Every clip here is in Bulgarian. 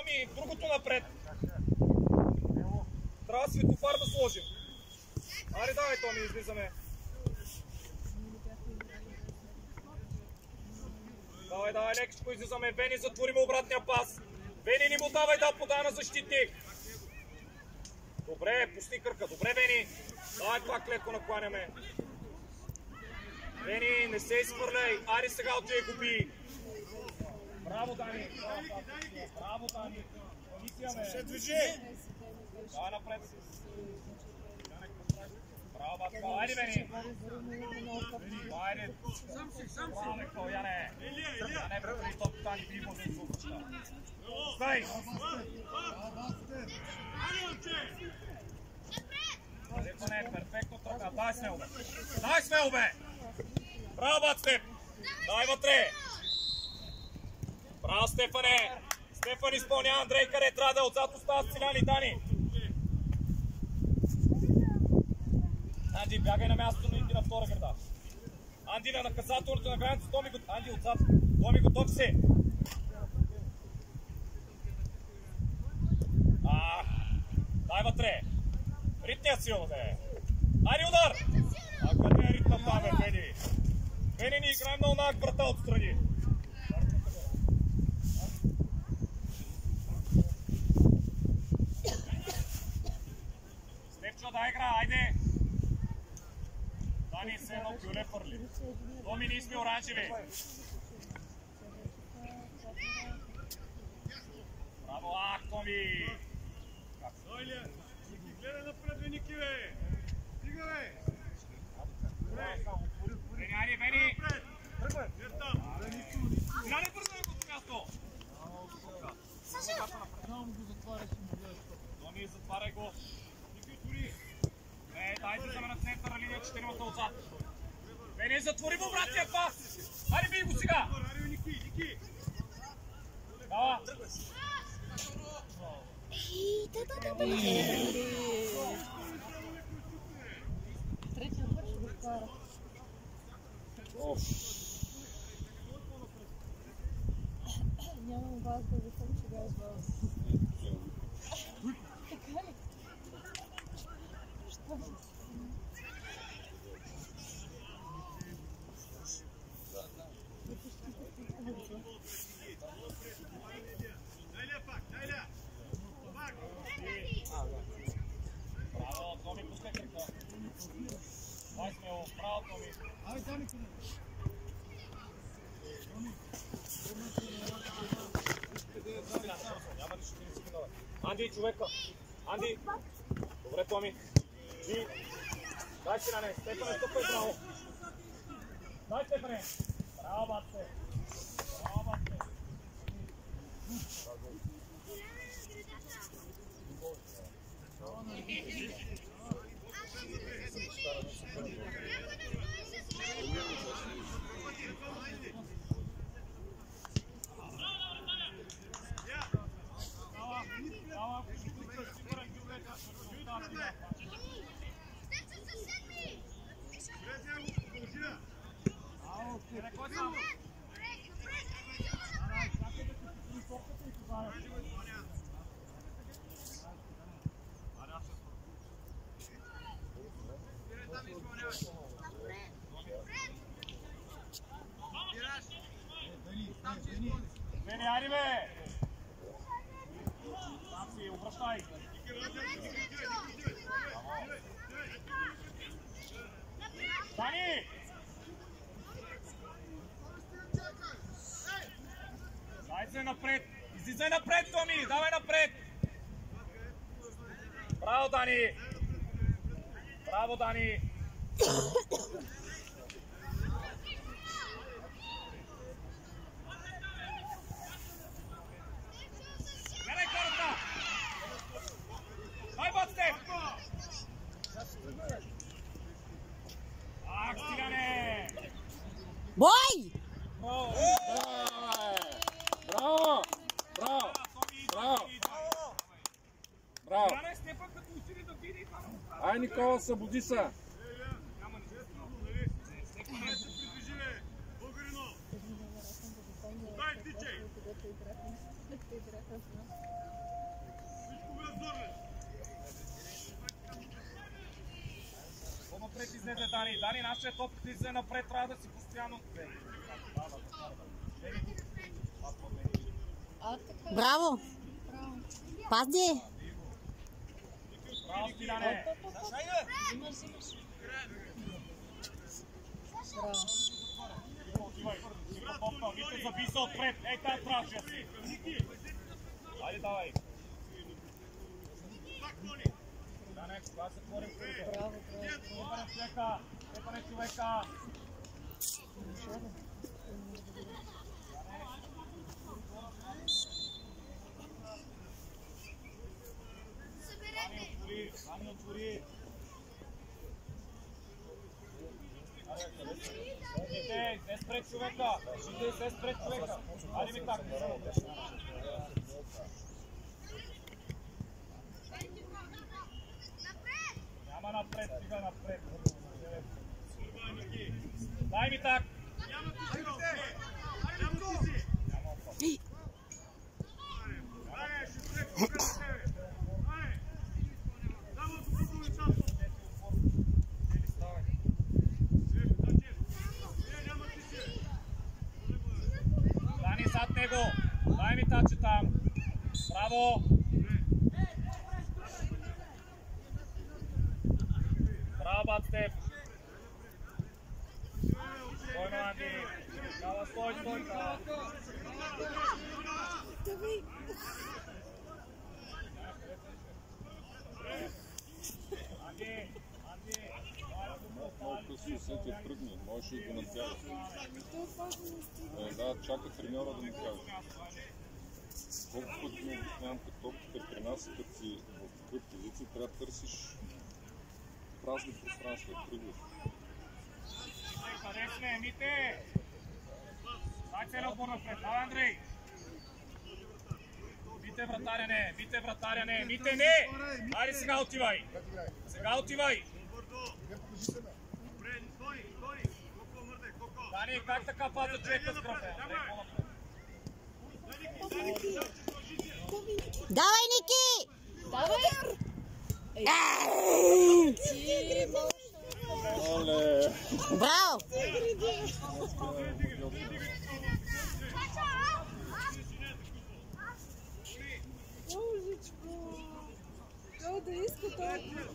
Томи, другото напред. Трябва светофар да сложим. Аре, давай, Томи, излизаме. Давай, давай, лекичко излизаме. Вени, затворим обратния пас. Вени, не му давай да подай на защитник. Добре, пусти кръка. Добре, Вени. Давай пак леко накланяме. Вени, не се изхвърляй. Ари сега отиде го би. Браво, Дани. Браво, Дани. Комисия, ме. Се движи! Давай напред. Браво, Батко. Айде, Вени. Айде. Сам си, сам си! Браво, Яне. Илия, Илия! Яне, преди топ Дани, би може да се Стай! Ани, момче! Стефане, перфектно тръгна. Дай смело, бе. Дай смело, бе! Браво, бат, Степ! Дай вътре! Браво, Стефане! Стефан изпълнява Андрей, къде трябва да е отзад остава Силяни, Дани! Анди, бягай на мястото на Инди на втора града. Анди на наказателното на граница, Томи го... Анди отзад. Томи готов. А, дай вътре. Ритния силно, бе. Айде удар! А къде е ритма това, бе, Бени? Бени, ни играем на онак врата отстрани. Стефчо, дай игра, айде! Дани се едно кюле фърли. Томи, ние сме оранжеви. Браво, ах, Томи! Дойлия! Ники, гледай напред, бе, Ники, бе! Стига, бе! Бени, айде, Бени! Напред! Не там! Сега не бързо на го място! Томи, затваряй го. Ники, отвори! Е, дайте да ме на центъра линия, четиримата отзад. Бени, затвори му обратния пас! Айде, бий го сега! Аре, бе, Ники, Ники! Дава! Третия път ще го вкара. Нямам вас да ви съм, че бях с вас. Така ли? Що? Дай ля пак, дай ля! Пак! Браво, Томи, пускай кръка. Дай смело, браво, Томи. Няма нищо, ти не си минава. Анди, човека! Анди! Добре, Томи. Ти! Дай си на не, Стефане, стъпай браво! Дай, Стефане! Браво, батце! Браво, батце! Браво! Бени, айде бе! Там обръщай! Дани! Дай се напред! Излизай напред, Томи! Давай напред! Браво, Дани! Браво, Дани! Гледай хората! Дай бацте! Ах, стиляне! Бой! Браво! Браво! Браво! Браво! Браво! Стиляне, Стефан, като отиде да види това. Ай, Никола, събуди се! Няма нищо. Стефан, не се придвижи, бе! Българино! Дай, тичай! Където играхме. Където играхме. По-напред излезе Дани. Дани, нашия топката излезе напред, трябва да си постоянно... А, така. Браво! Пазди! Bravo Stilane! Imaš, imaš. Bravo. Popao, vi ste zapisao pred, ej tam tražio si. Ajde, davaj. Da nek, ja se tvorim kuće. Bravo, bravo. Epa ne čoveka, epa ne отвори! Идете, излез пред човека! Идете, излез пред човека! Айде ми така! Няма напред, стига напред. Дай ми так! Дани зад него! Дай ми таче там! Браво! Браво, бат Степ! Спойно, Анди! Кава, стой, стой, кава! Анди! Анди! Много късно се ти тръгне, можеш и го надбягаш. Е, да, чака треньора да му каже. Колко пъти ми обяснявам като топката при нас, като си в такъв позиции, трябва да търсиш празни пространства, тръгваш. Къде сме, Мите? Дай се на напред, давай Андрей! Мите вратаря не, Мите вратаря не, Мите не! Айде сега отивай! Сега отивай! Дани, как така паза човека с гръб? Андрей, по-напред. Давай, Ники! Давай! Ей! Ти, малко. Оле! Браво! Божечко! Той да иска толкова.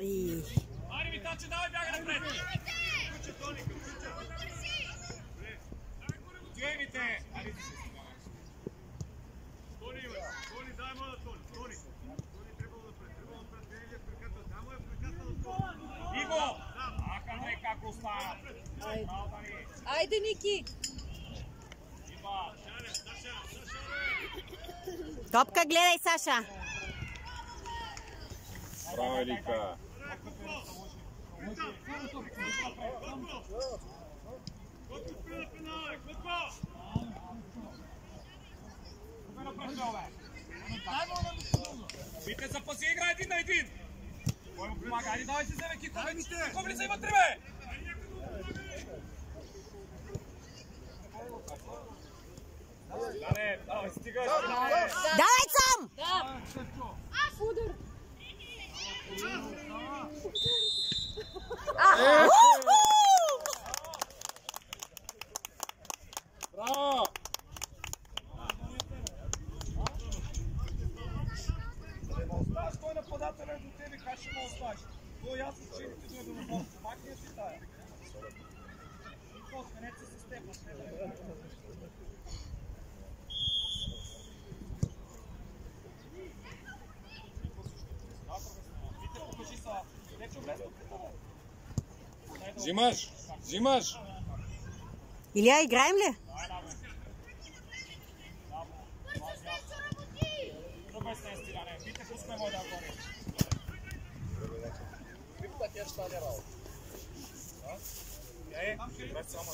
Ей. Айде, Витаче, давай, бягай напред! Отивай, Мите! Айде, ти се Иго! Ах, Андрей, как остана! Айде. Браво, Дани! Айде, Ники! Ива! Топка гледай, Саша! Браво, Елика! Тук напред, бе! Вите, запаси игра един на един! Кой му помага? Айде, давай си вземе Кико! Кико влизай вътре, бе! Давай, стига! Дане! Давай сам! Да! Удар! Браво! Оставаш той нападателя до тебе, как ще му оставиш? То е ясно, че ти е до него. Пак не си тая. Нико, сменете се с теб. Вите, покажи са. Лечо без топката. Взимаш! Взимаш! Илия, играем ли? Добре сте, Стиляне. Вите, пускай мой да горе. Е, добре само.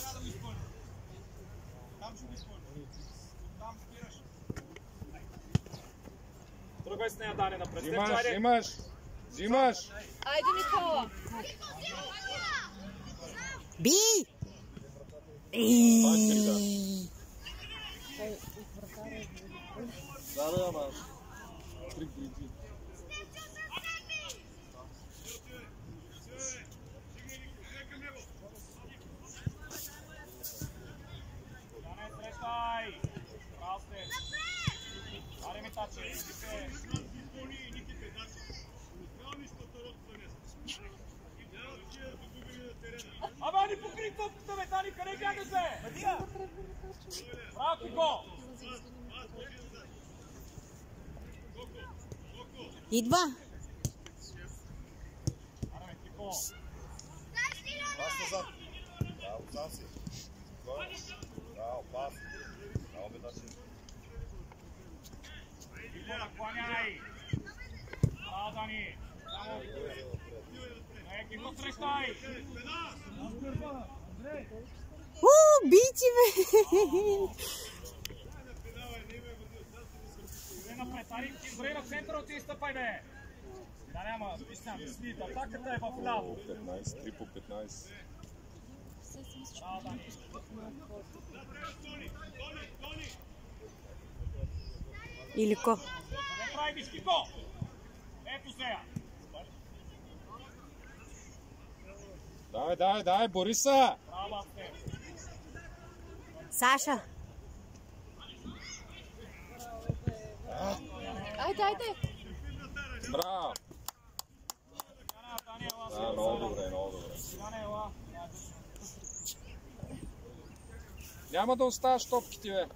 Тръгвай с нея, Дане, напред. Взимаш, взимаш! Взимаш! Айде, Никола. Пак да. И... Да, да, ама. Трик, Абе, ни покри топката, бе, Дани, къде бяга се? Матия! Браво, Кико! Идва! Пас назад. Да, отзад си. Да, пас. Браво, бе. Кико, накланяй! Браво, Дани! Само... Е, Кико, срещай! У, бичи, бе! Добре напред, Ани, ти добре на центъра от стъпай, бе! Да, няма, виж сега, мисли, атаката е в ляво. 15, 3 по 15. Браво, Дани! Илико. Къде прави виж, Кико? Ето сега! Давай, давай, давай, Бориса! Саша. Айде, айде. Браво! Да, много добре, много добре. Няма да оставаш топките, бе.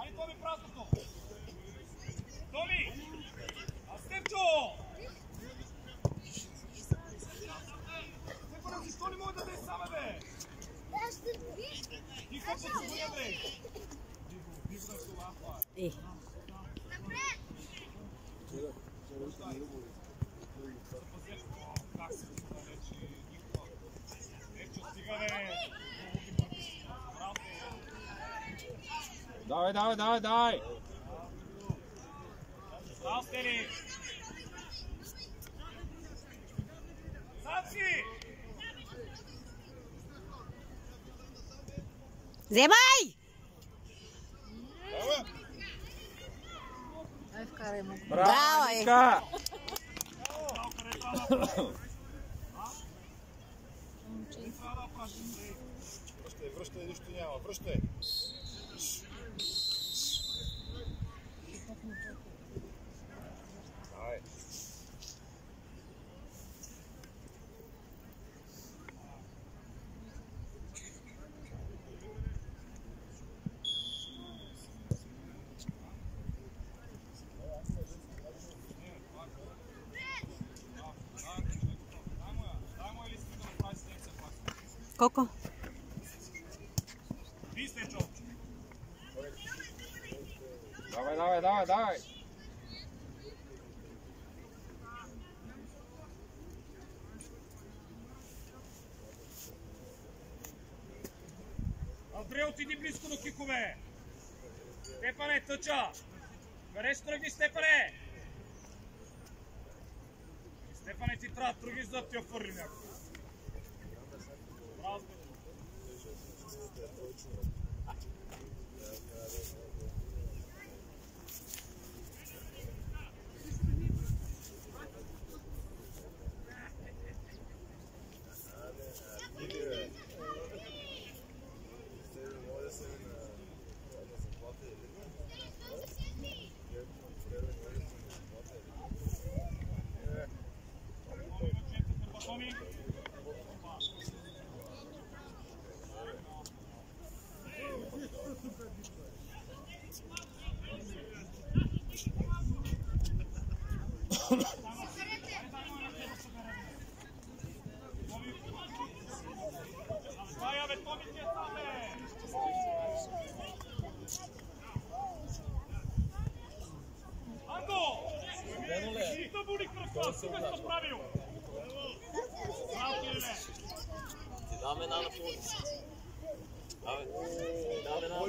Ани, Томи, празното! Томи! А Степчо! Степана, защо не мога да даде саме, бе? Ти какво подсигуря, бе? Е. Степчо, стига, бе! Браво, Давай, давай, давай, давай! Браво, Zé Mãe! Vai ficar aí, mano. Bravo, aí. Vršte, vršte, ništa njava. Колко? Ви сте, Чо! Давай, давай, давай, давай! Андрея, отиди близко до кикове! Степане, тъча! Ще тръгни, Степане? Степане, ти трябва да тръгнеш за да ти я фърли някой. Степане.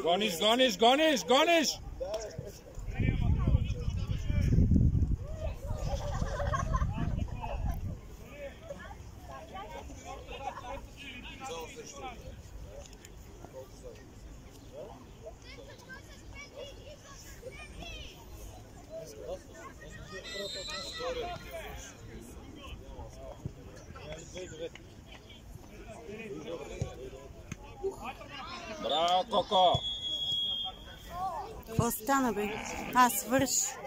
Goniš, goniš, goniš, goniš! Какво стана, бе? А, свърши.